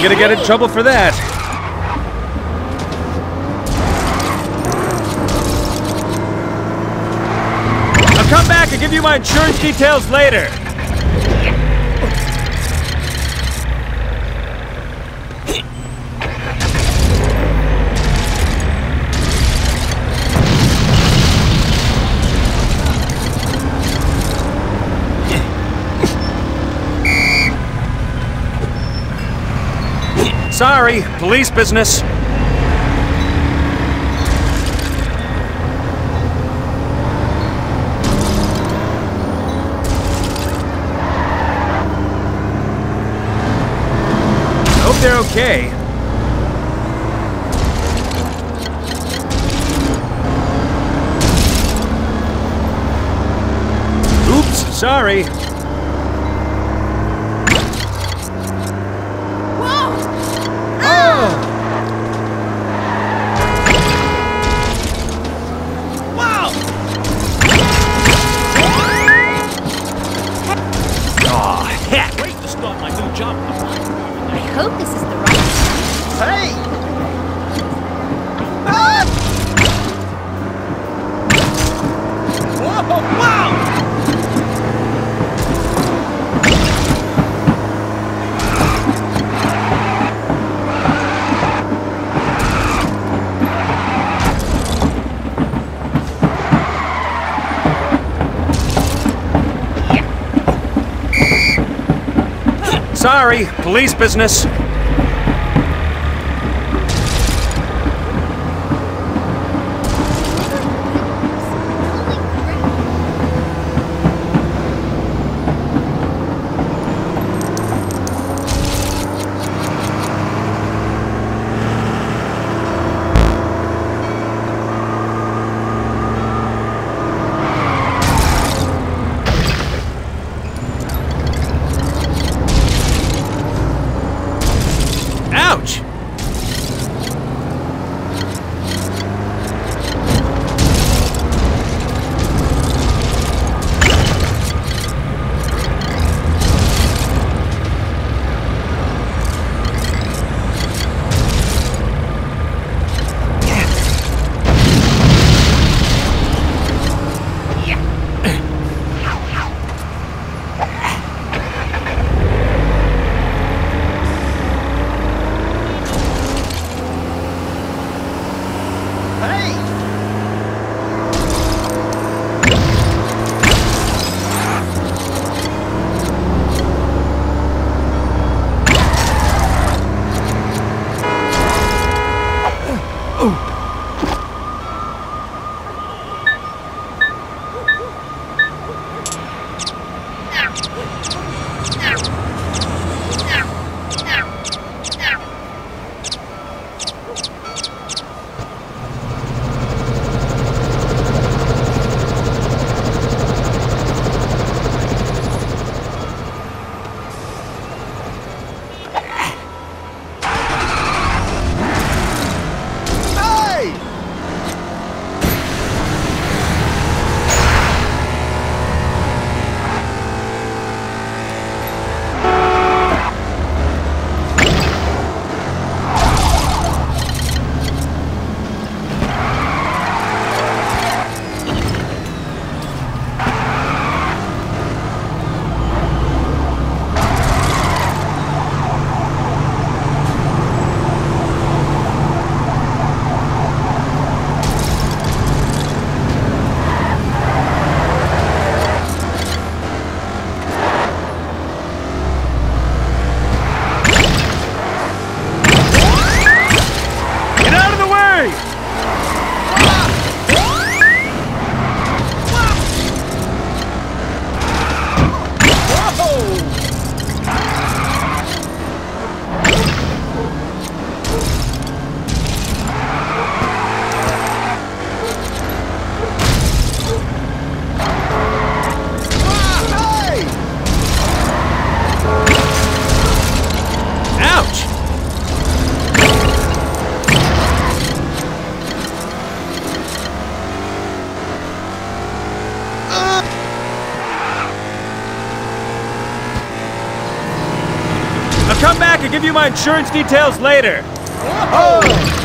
I'm gonna get in trouble for that. I'll come back and give you my insurance details later. Sorry, police business. Hope they're okay. Oops, sorry. Police business. You my insurance details later. My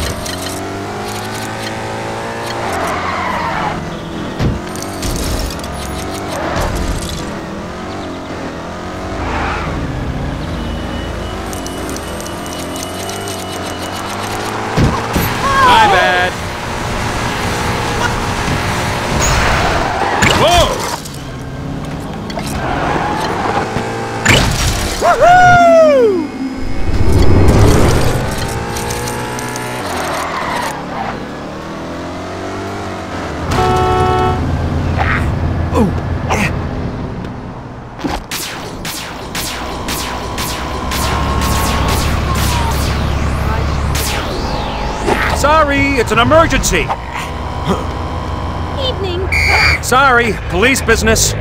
Sorry, it's an emergency. Evening. Sorry, police business.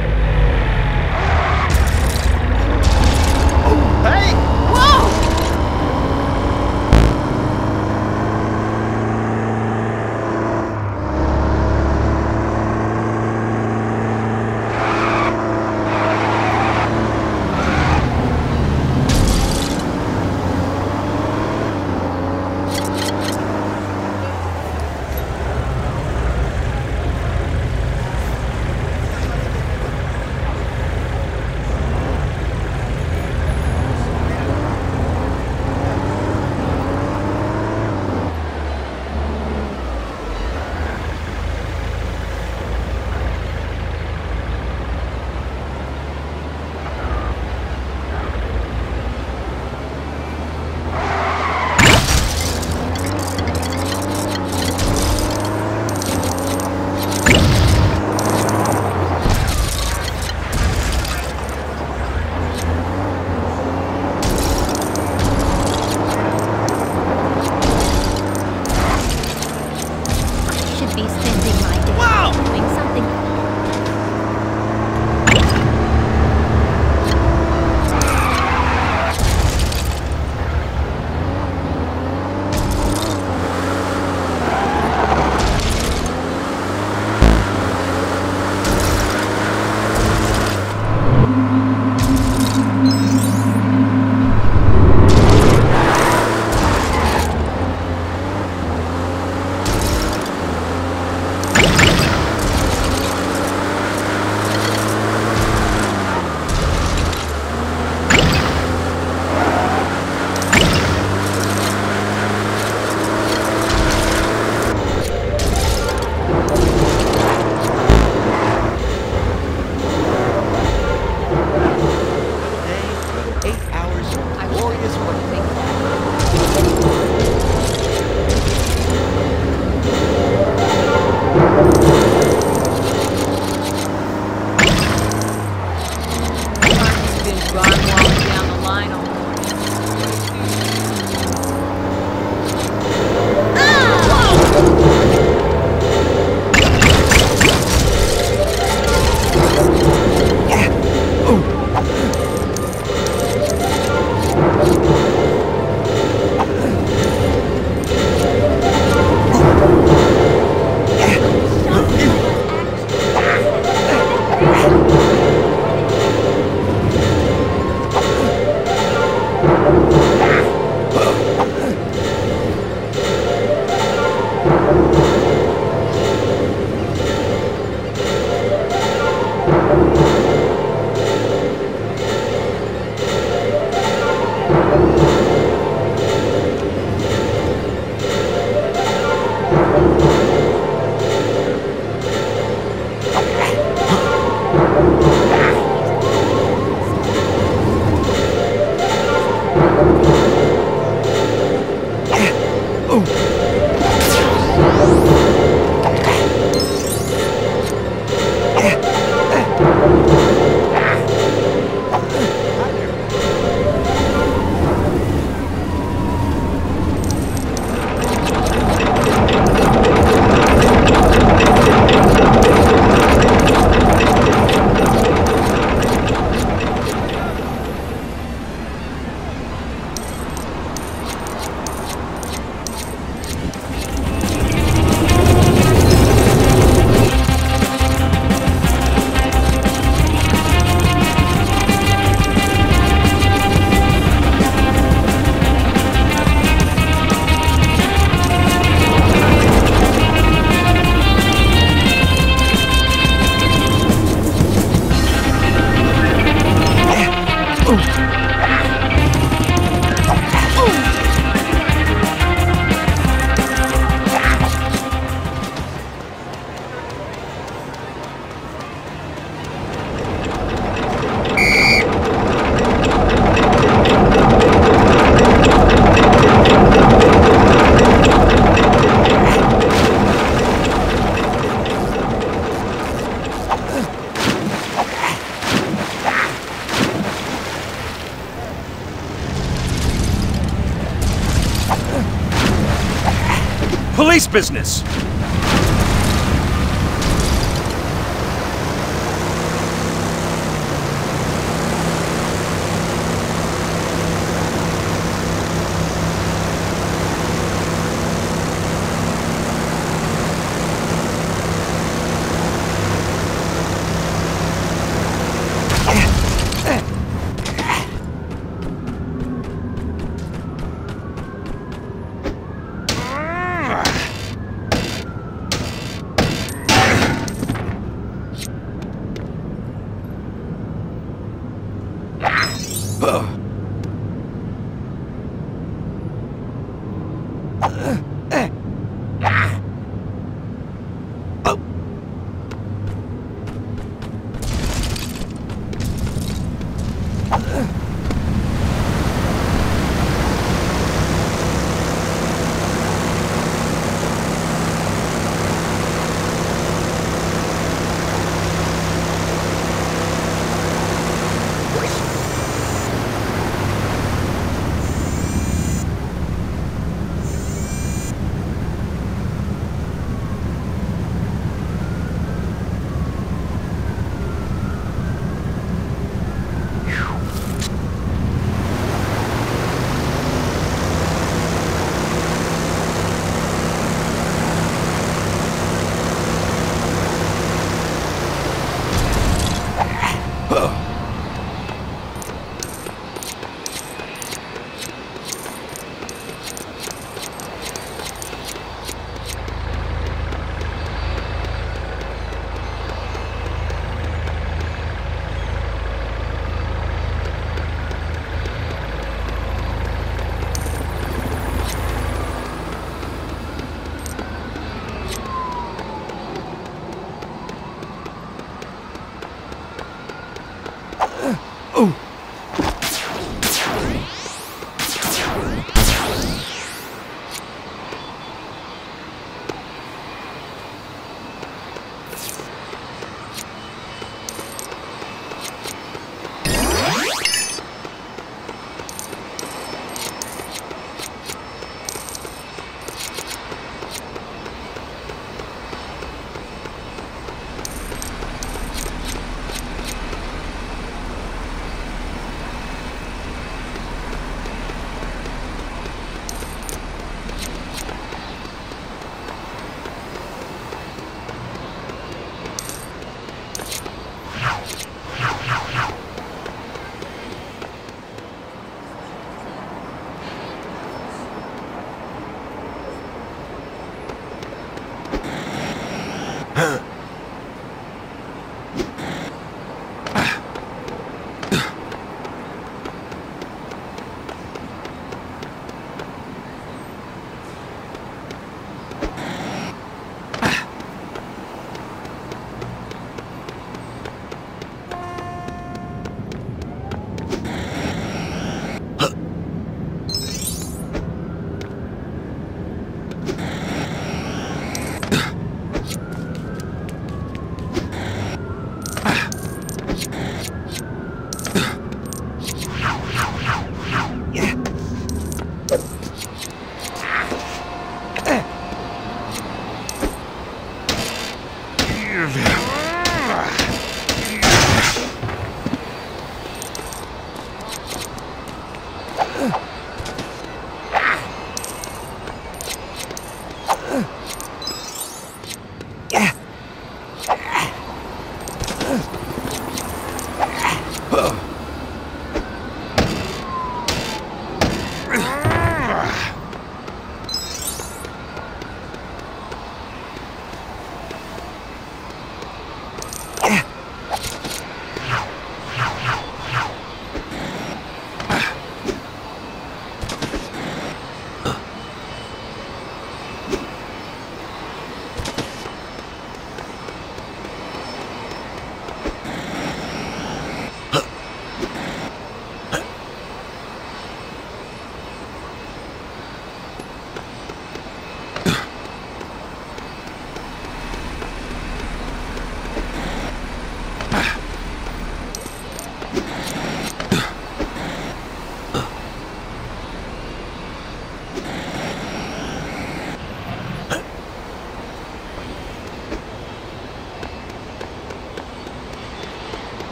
Oh! Business! Ugh.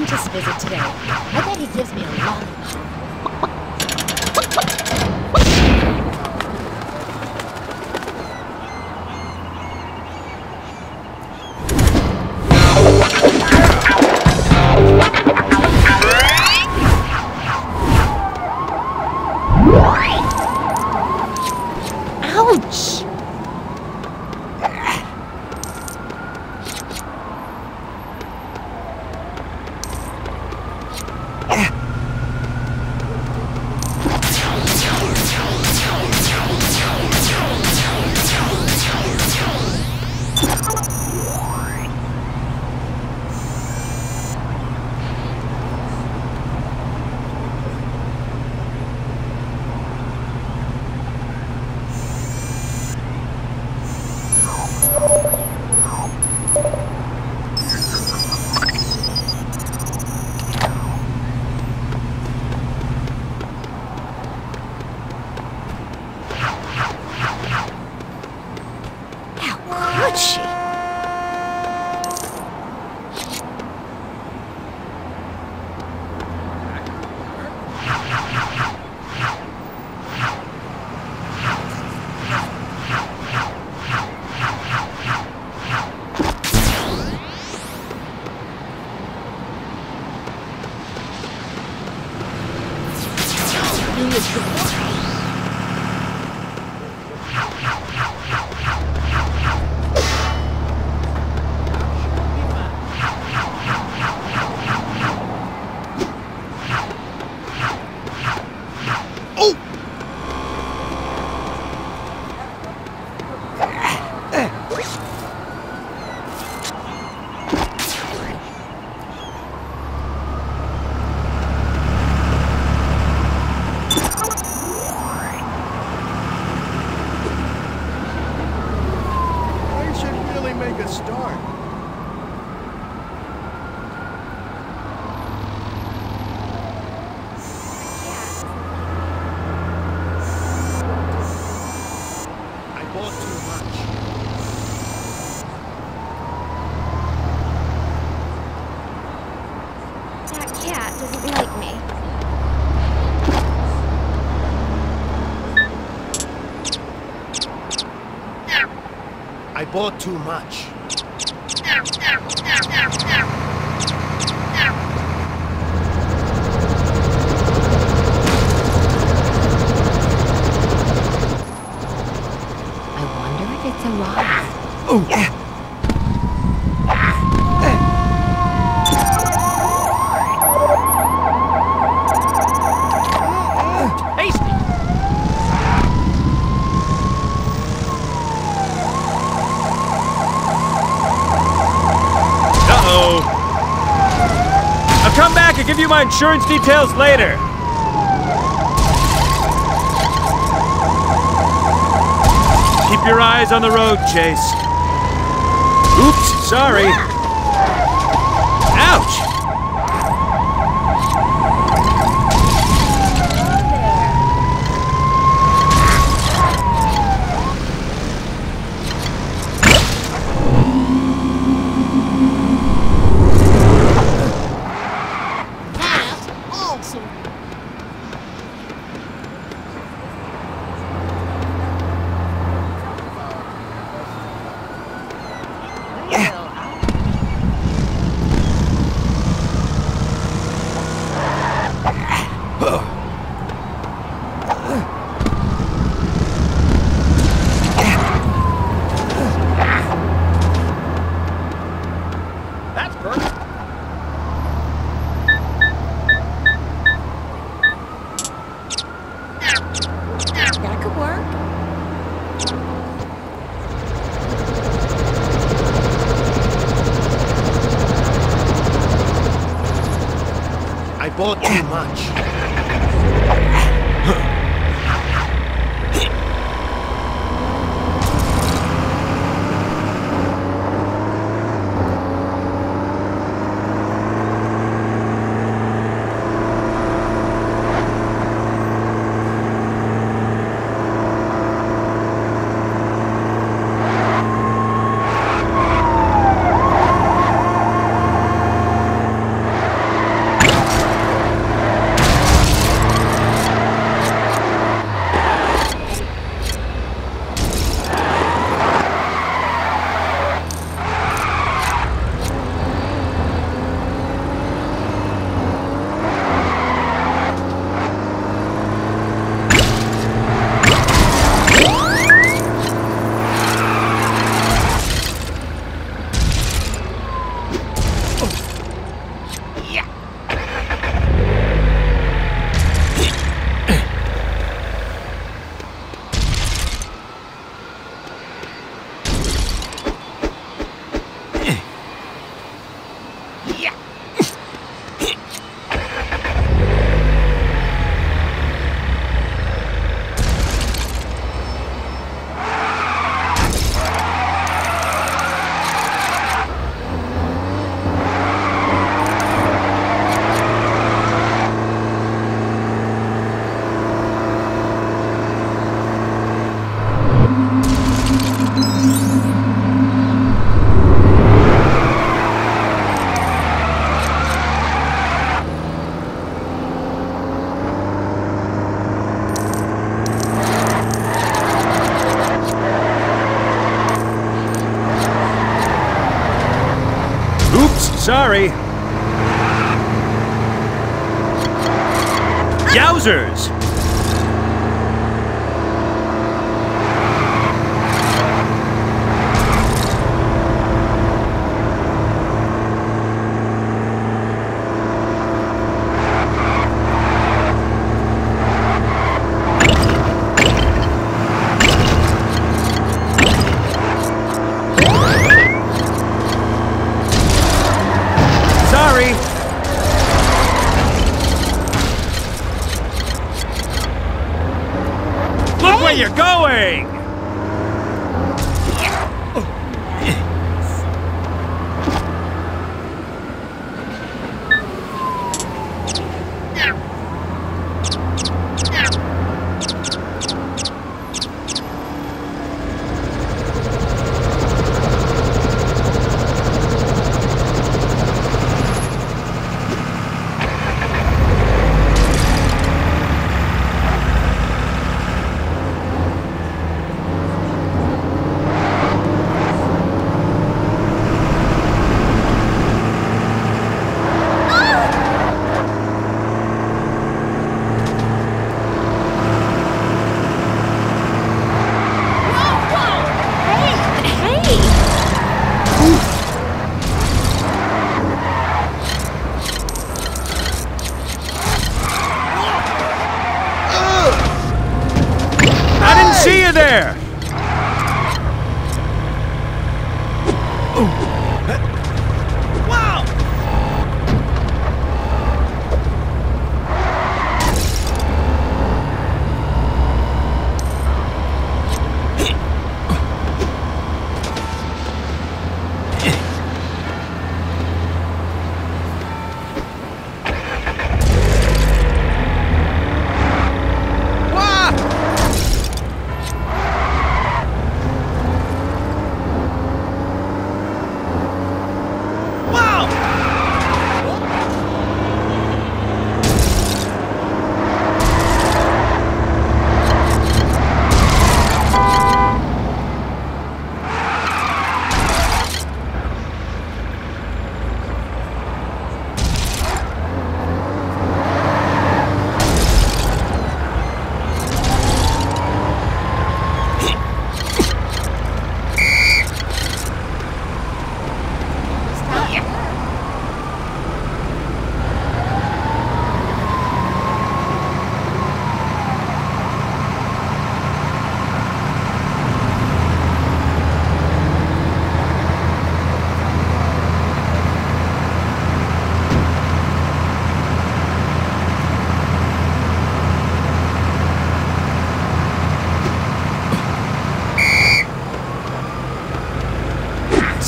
Dentist visit today. I bet he gives me a lollipop. Bought too much. I wonder if it's alive. Oh, Hasty. Uh-oh. I'll come back and give you my insurance details later. Keep your eyes on the road, Chase. Oops, sorry. Yowzers!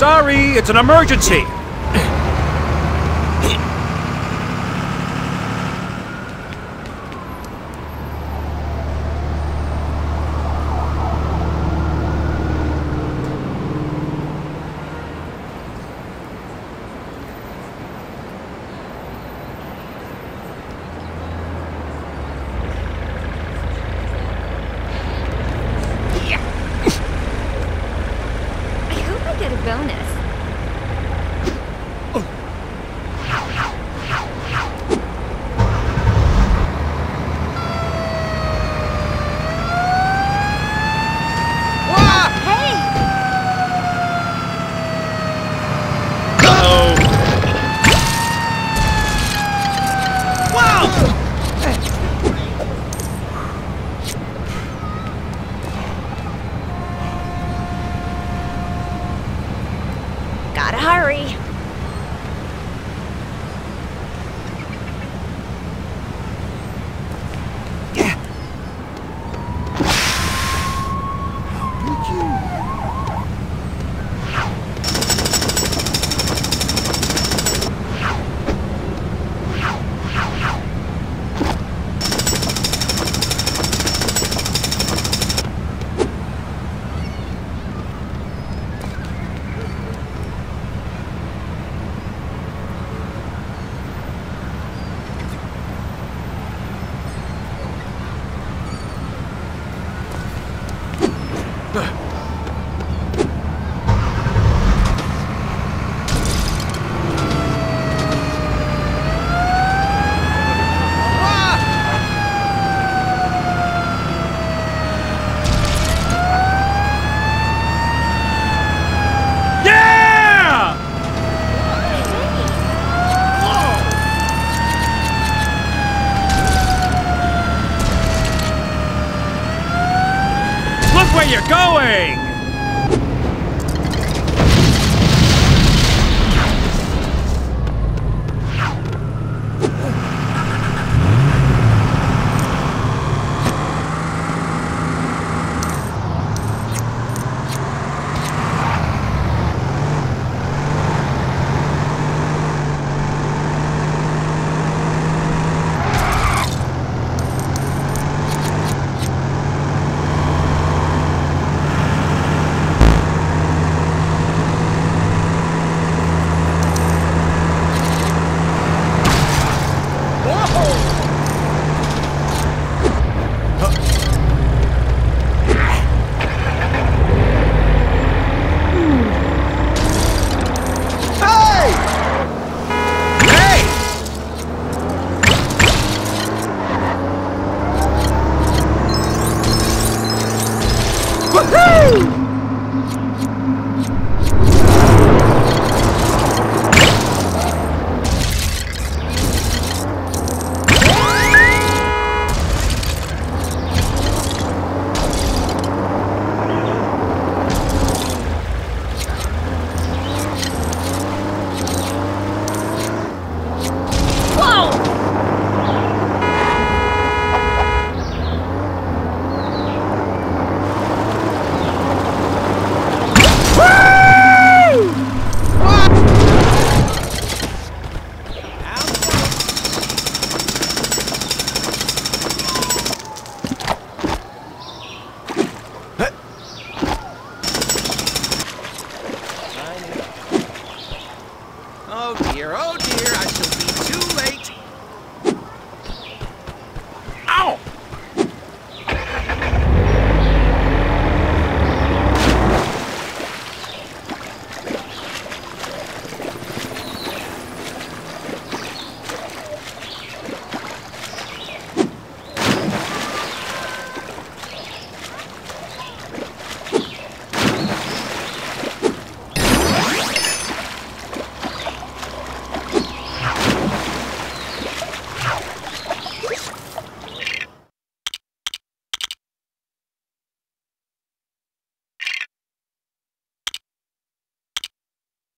Sorry, it's an emergency.